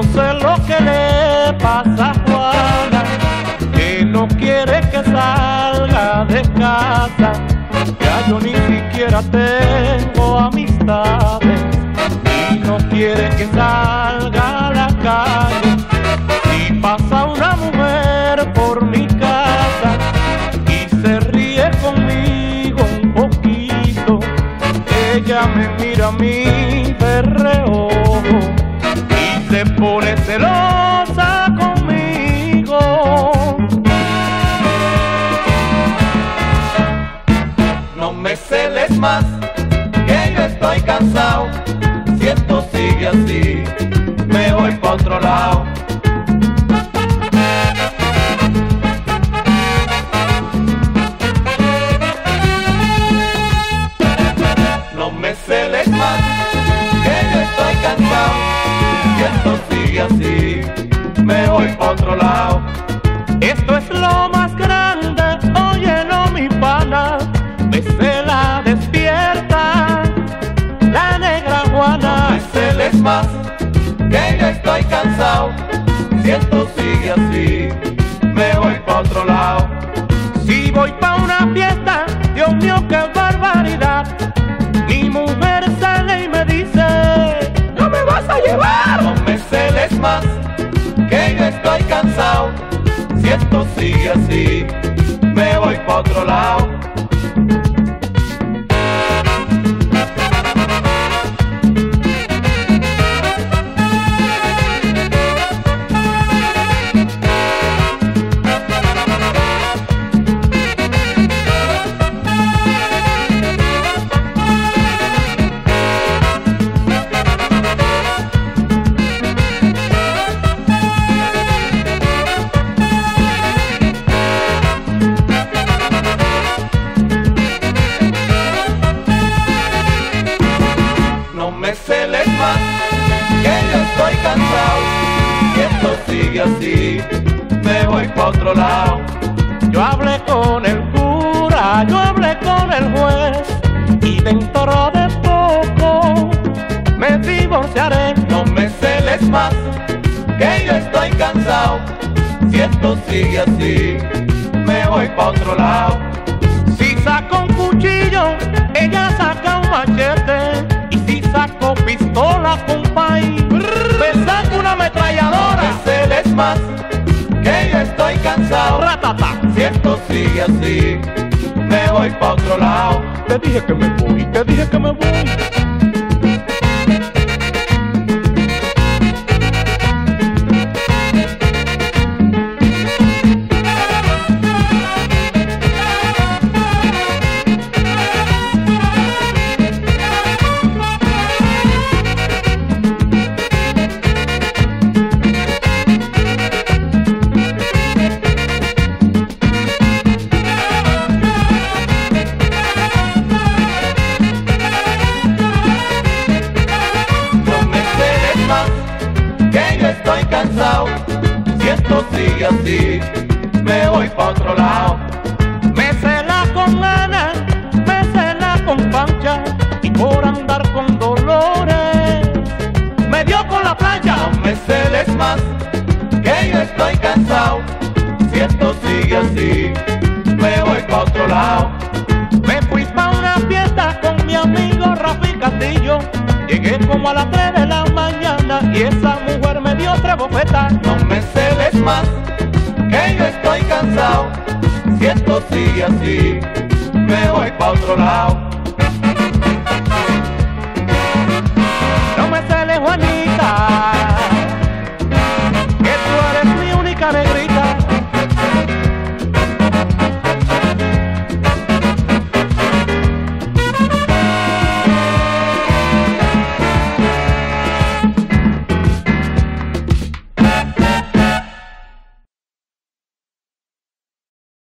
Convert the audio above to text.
no sé lo que le pasa a Juana, que no quiere que salga de casa. Ya yo ni siquiera tengo amistades y no quiere que salga a la calle. Si pasa una mujer por mi casa y se ríe conmigo un poquito, ella me mira a mí de más, que yo estoy cansado. Si esto sigue así, me voy pa' otro lado. No me celes más, que yo estoy cansado. Si esto sigue así, me voy pa' otro lado. Esto es Si voy pa' una fiesta, Dios mío, qué barbaridad. Mi mujer sale y me dice, no me vas a llevar. No me celes más, que yo estoy cansado. Si esto sigue así, me voy pa' otro lado. Esto sigue así, me voy pa' otro lado. Yo hablé con el cura, yo hablé con el juez y dentro de poco me divorciaré. No me celes más, que yo estoy cansado. Si esto sigue así, me voy pa' otro lado. Si saco un cuchillo, ella saca un machete. Y si saco pistola, compay, Si esto sigue así, me voy pa' otro lado. Te dije que me voy, te dije que me voy. Otro lado. Me cela con Ana, me cela con Pancha y por andar con Dolores me dio con la plancha. No me celes más, que yo estoy cansado. Si esto sigue así, me voy pa' otro lado. Me fui pa' una fiesta con mi amigo Rafi Castillo. Llegué como a las 3 de la mañana y esa mujer me dio tres bofetas. No me celes estoy cansado, si esto sigue así, me voy pa' otro lado. No me sale Juanita, que tú eres mi única negrita.